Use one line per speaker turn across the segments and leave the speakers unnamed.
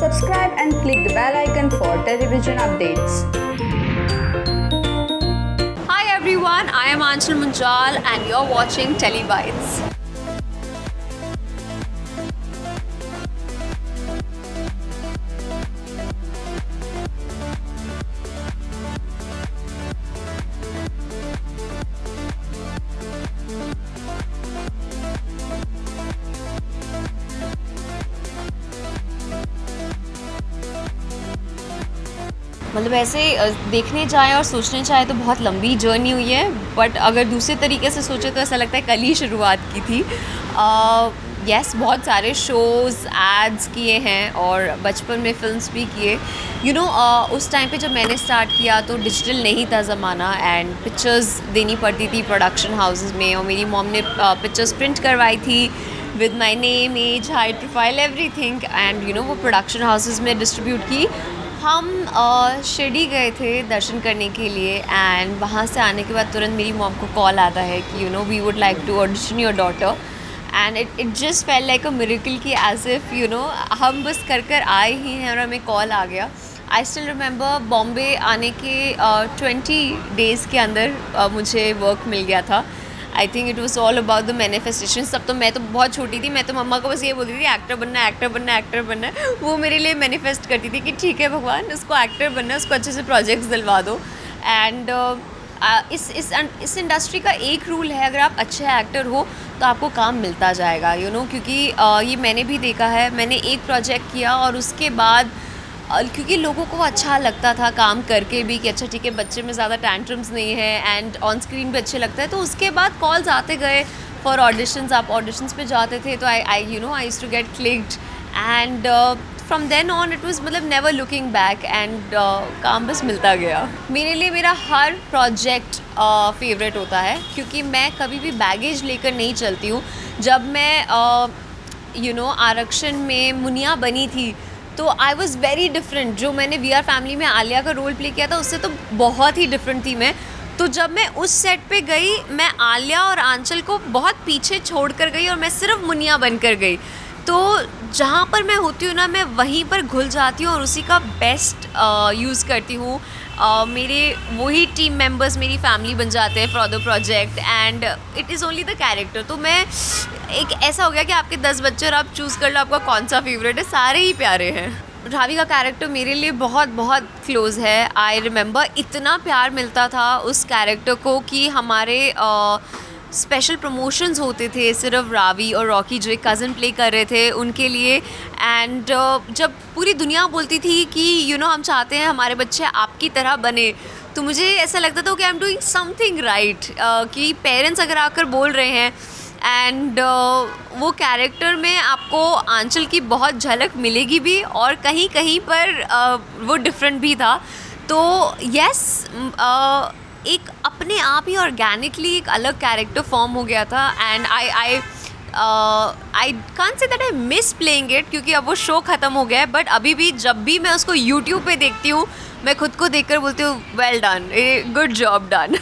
Subscribe and click the bell icon for television updates.
Hi everyone, I am Anshul Munjal and you're watching Telebytes. मतलब ऐसे देखने जाएँ और सोचने चाहें तो बहुत लंबी जर्नी हुई है बट अगर दूसरे तरीके से सोचे तो ऐसा लगता है कल ही शुरुआत की थी। यस yes, बहुत सारे शोज़ एड्स किए हैं और बचपन में फिल्म्स भी किए। यू नो उस टाइम पे जब मैंने स्टार्ट किया तो डिजिटल नहीं था ज़माना एंड पिक्चर्स देनी पड़ती थी प्रोडक्शन हाउसेस में और मेरी मॉम ने पिक्चर्स प्रिंट करवाई थी with my name as high profile everything and you know वो प्रोडक्शन हाउसेज में डिस्ट्रीब्यूट की। हम शिरडी गए थे दर्शन करने के लिए एंड वहाँ से आने के बाद तुरंत मेरी मॉम को कॉल आता है कि you know we would like to audition your daughter and it it just felt like a miracle कि एज इफ़ यू नो हम बस कर कर आए ही हैं और हमें कॉल आ गया. आई स्टिल रिमेंबर बॉम्बे आने के ट्वेंटी डेज़ के अंदर अ, मुझे वर्क मिल गया था. I think it was all about the manifestation सब तो मैं तो बहुत छोटी थी मैं तो मम्मा को बस ये बोलती थी एक्टर बनना एक्टर बनना एक्टर बनना। वो मेरे लिए मैनिफेस्ट करती थी कि ठीक है भगवान उसको एक्टर बनना उसको अच्छे से प्रोजेक्ट्स दिलवा दो। एंड इस इस इस इंडस्ट्री का एक रूल है अगर आप अच्छे एक्टर हो तो आपको काम मिलता जाएगा यू you नो know, क्योंकि अ, ये मैंने भी देखा है मैंने एक प्रोजेक्ट किया और उसके बाद क्योंकि लोगों को अच्छा लगता था काम करके भी कि अच्छा ठीक है बच्चे में ज़्यादा टैंट्रम्स नहीं है एंड ऑन स्क्रीन भी अच्छे लगता है। तो उसके बाद कॉल्स आते गए फॉर ऑडिशंस आप ऑडिशंस पे जाते थे तो I I you know I to get clicked and from then on it was मतलब नेवर लुकिंग बैक एंड काम बस मिलता गया। मेरे लिए मेरा हर प्रोजेक्ट फेवरेट uh, होता है क्योंकि मैं कभी भी बैगेज लेकर नहीं चलती हूँ। जब मैं you uh, know you know, आरक्षण में मुनिया बनी थी तो आई वॉज़ वेरी डिफरेंट जो मैंने वी आर फैमिली में आलिया का रोल प्ले किया था, उससे तो बहुत ही डिफरेंट थी मैं। तो जब मैं उस सेट पे गई, मैं आलिया और आंचल को बहुत पीछे छोड़ कर गई और मैं सिर्फ़ मुनिया बन कर गई। तो जहाँ पर मैं होती हूँ ना, मैं वहीं पर घुल जाती हूँ और उसी का बेस्ट यूज़ करती हूँ। मेरे वही टीम मेंबर्स मेरी फैमिली बन जाते हैं for the project and it is only the character तो मैं एक ऐसा हो गया कि आपके दस बच्चे और आप चूज़ कर लो आपका कौन सा फेवरेट है सारे ही प्यारे हैं। रावी का कैरेक्टर मेरे लिए बहुत बहुत क्लोज है। आई रिमेंबर इतना प्यार मिलता था उस कैरेक्टर को कि हमारे आ, स्पेशल प्रमोशंस होते थे सिर्फ़ रावी और रॉकी जो एक कज़न प्ले कर रहे थे उनके लिए। एंड uh, जब पूरी दुनिया बोलती थी कि यू you नो know, हम चाहते हैं हमारे बच्चे आपकी तरह बने। तो मुझे ऐसा लगता था कि I am doing something right कि पेरेंट्स अगर आकर बोल रहे हैं एंड uh, वो कैरेक्टर में आपको आंचल की बहुत झलक मिलेगी भी और कहीं कहीं पर uh, वो डिफरेंट भी था। तो यस uh, एक अपने आप ही ऑर्गेनिकली एक अलग कैरेक्टर फॉर्म हो गया था। And I I I can say that I miss playing it क्योंकि अब वो शो ख़त्म हो गया है बट अभी भी जब भी मैं उसको यूट्यूब पे देखती हूँ मैं खुद को देखकर बोलती हूँ well done good job done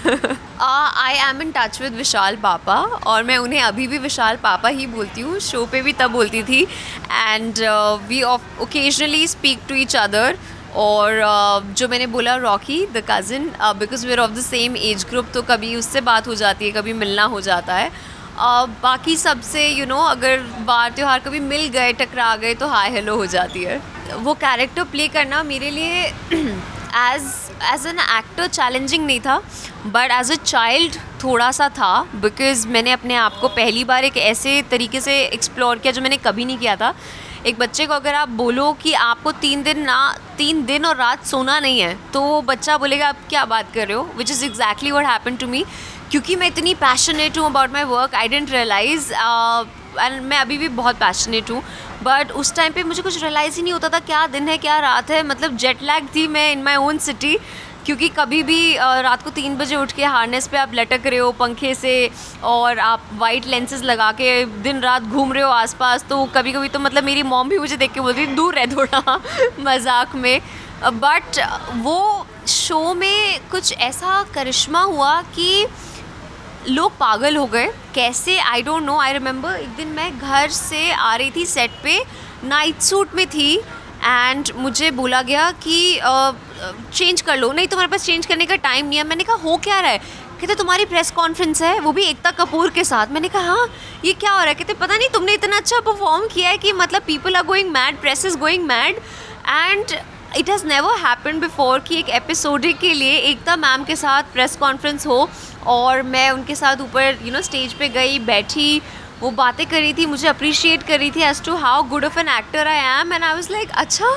I am in touch with Vishal पापा और मैं उन्हें अभी भी विशाल पापा ही बोलती हूँ शो पे भी तब बोलती थी and we occasionally speak to each other और uh, जो मैंने बोला Rocky the cousin because we are of the same age group तो कभी उससे बात हो जाती है कभी मिलना हो जाता है। बाकी सबसे यू नो अगर बार त्यौहार कभी मिल गए, टकरा गए तो हाय हेलो हो जाती है। वो कैरेक्टर प्ले करना मेरे लिए as as an actor challenging नहीं था बट एज अ चाइल्ड थोड़ा सा था बिकॉज़ मैंने अपने आप को पहली बार एक ऐसे तरीके से एक्सप्लोर किया जो मैंने कभी नहीं किया था। एक बच्चे को अगर आप बोलो कि आपको तीन दिन ना, तीन दिन और रात सोना नहीं है तो वो बच्चा बोलेगा, आप क्या बात कर रहे हो? Which is exactly what happen to me क्योंकि मैं इतनी पैशनेट हूँ about my work I didn't realize and मैं अभी भी बहुत पैशनेट हूँ बट उस टाइम पे मुझे कुछ रियलाइज़ ही नहीं होता था क्या दिन है, क्या रात है मतलब जेट लैग थी मैं इन माई ओन सिटी क्योंकि कभी भी रात को तीन बजे उठ के हार्नेस पे आप लटक रहे हो पंखे से, और आप वाइट लेंसेज लगा के दिन रात घूम रहे हो आसपास तो कभी कभी तो मतलब मेरी मॉम भी मुझे देख के बोलती, दूर रह थोड़ा मज़ाक में। बट वो शो में कुछ ऐसा करिश्मा हुआ कि लोग पागल हो गए। कैसे? I don't know I remember एक दिन मैं घर से आ रही थी सेट पे। नाइट सूट में थी। एंड मुझे बोला गया कि चेंज uh, कर लो। नहीं तुम्हारे पास चेंज करने का टाइम नहीं है। मैंने कहा हो क्या रहा है? कहते तुम्हारी प्रेस कॉन्फ्रेंस है वो भी एकता कपूर के साथ। मैंने कहा हाँ ये क्या हो रहा है? कहते पता नहीं तुमने इतना अच्छा परफॉर्म किया है कि मतलब people are going mad press is going mad and it has never happen before कि एक एपिसोड के लिए एकता मैम के साथ प्रेस कॉन्फ्रेंस हो और मैं उनके साथ ऊपर यू नो स्टेज पे गई, बैठी, वो बातें कर थी, मुझे अप्रिशिएट कर थी as to how good of an actor I am and I was like अच्छा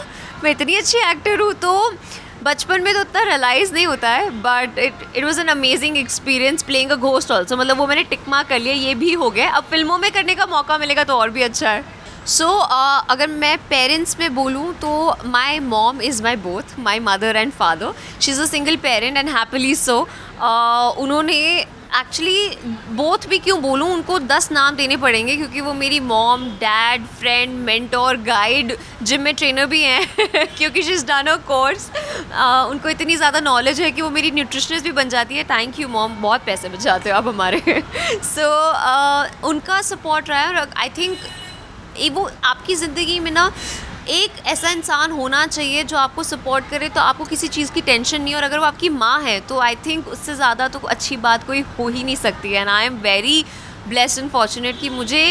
मैं इतनी अच्छी एक्टर हूँ। तो बचपन में तो उतना रियलाइज़ नहीं होता है but it it was an amazing experience playing a ghost also मतलब वो मैंने टिक मार्क कर लिया, ये भी हो गया। अब फ़िल्मों में करने का मौका मिलेगा तो और भी अच्छा है। सो so, uh, अगर मैं पेरेंट्स में बोलूँ तो my mom is my both my mother and father she is a single parent and happily so उन्होंने एक्चुअली बोथ भी क्यों बोलूँ उनको दस नाम देने पड़ेंगे क्योंकि वो मेरी mom dad friend mentor guide gym में ट्रेनर भी हैं क्योंकि she is done a course उनको इतनी ज़्यादा नॉलेज है कि वो मेरी न्यूट्रिशनिस्ट भी बन जाती है। थैंक यू मॉम बहुत पैसे बचाते हो आप हमारे। सो so, uh, उनका सपोर्ट रहा है और आई थिंक वो आपकी ज़िंदगी में ना एक ऐसा इंसान होना चाहिए जो आपको सपोर्ट करे तो आपको किसी चीज़ की टेंशन नहीं और अगर वो आपकी माँ है तो आई थिंक उससे ज़्यादा तो अच्छी बात कोई हो ही नहीं सकती and I am very blessed and fortunate कि मुझे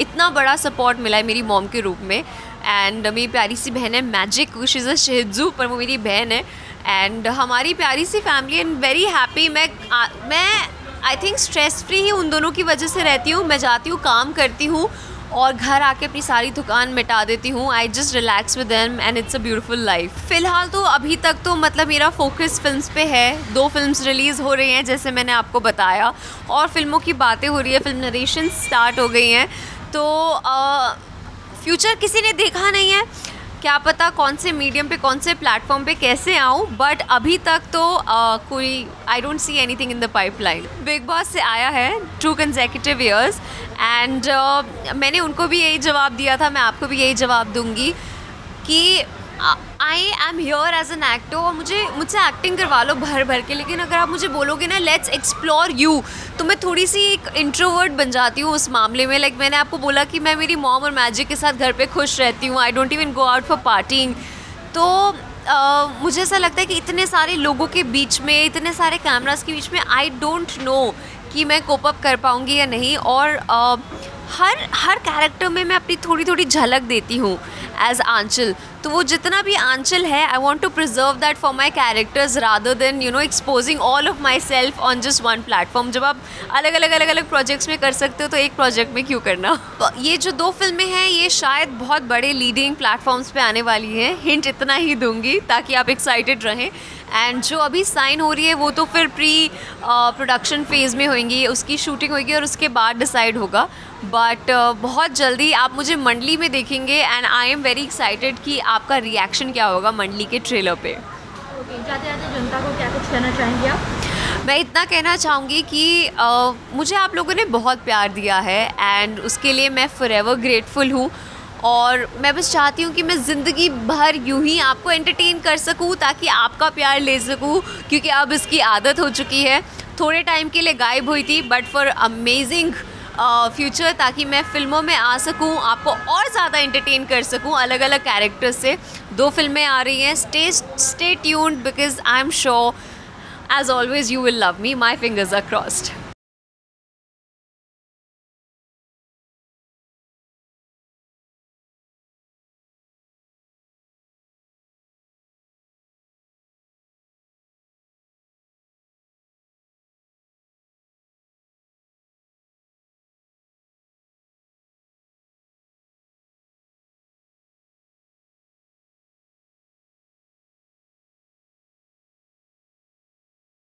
इतना बड़ा सपोर्ट मिला है मेरी मॉम के रूप में। एंड मेरी प्यारी सी बहन है मैजिक विश इज़ अ शहजू पर वो मेरी बहन है। एंड हमारी प्यारी सी फैमिली एंड वेरी हैप्पी मैं आ, मैं आई थिंक स्ट्रेस फ्री ही उन दोनों की वजह से रहती हूँ। मैं जाती हूँ काम करती हूँ। और घर आके अपनी सारी दुकान मिटा देती हूँ। I just relax with them and it's a beautiful life फ़िलहाल तो अभी तक तो मतलब मेरा फोकस फ़िल्म पे है। दो फ़िल्म रिलीज़ हो रही हैं, जैसे मैंने आपको बताया। और फ़िल्मों की बातें हो रही है फ़िल्म नरेशन स्टार्ट हो गई हैं। तो फ्यूचर किसी ने देखा नहीं है। क्या पता कौन से मीडियम पे कौन से प्लेटफॉर्म पे कैसे आऊँ बट अभी तक तो uh, कोई I don't see anything in the pipeline Bigg Boss से आया है टू कंजेकटिव ईयर्स एंड मैंने उनको भी यही जवाब दिया था मैं आपको भी यही जवाब दूँगी कि I am here as an actor और मुझे मुझसे एक्टिंग करवा लो भर भर के। लेकिन अगर आप मुझे बोलोगे ना लेट्स एक्सप्लोर यू तो मैं थोड़ी सी एक इंट्रोवर्ट बन जाती हूँ उस मामले में। लाइक मैंने आपको बोला कि मैं मेरी मॉम और मैजिक के साथ घर पे खुश रहती हूँ। I don't even go out for partying तो uh, मुझे ऐसा लगता है कि इतने सारे लोगों के बीच में इतने सारे कैमरास के बीच में आई डोंट नो कि मैं कोप अप कर पाऊँगी या नहीं। और uh, हर हर कैरेक्टर में मैं अपनी थोड़ी थोड़ी झलक देती हूँ एज आंचल तो वो जितना भी आंचल है I want to preserve that for my characters rather than you know exposing all of myself on just one platform जब आप अलग अलग अलग अलग प्रोजेक्ट्स में कर सकते हो तो एक प्रोजेक्ट में क्यों करना? तो ये जो दो फ़िल्में हैं ये शायद बहुत बड़े लीडिंग प्लेटफॉर्म्स पे आने वाली हैं। हिंट इतना ही दूँगी ताकि आप एक्साइटेड रहें। एंड जो अभी साइन हो रही है वो तो फिर प्री प्रोडक्शन फ़ेज़ में होंगी उसकी शूटिंग होगी और उसके बाद डिसाइड होगा। बट uh, बहुत जल्दी आप मुझे मंडली में देखेंगे and I am very excited कि आपका रिएक्शन क्या होगा मंडली के ट्रेलर पे?
जाते जाते जनता को क्या कुछ कहना चाहेंगे आप?
मैं इतना कहना चाहूँगी कि uh, मुझे आप लोगों ने बहुत प्यार दिया है एंड उसके लिए मैं फॉर एवर ग्रेटफुल हूँ और मैं बस चाहती हूँ कि मैं ज़िंदगी भर यूँ ही आपको एंटरटेन कर सकूँ ताकि आपका प्यार ले सकूँ क्योंकि अब इसकी आदत हो चुकी है। थोड़े टाइम के लिए गायब हुई थी बट फॉर अमेजिंग फ्यूचर ताकि मैं फ़िल्मों में आ सकूँ, आपको और ज़्यादा इंटरटेन कर सकूँ अलग अलग कैरेक्टर से। दो फ़िल्में आ रही हैं stay stay tuned because I am sure as always you will love me my fingers are crossed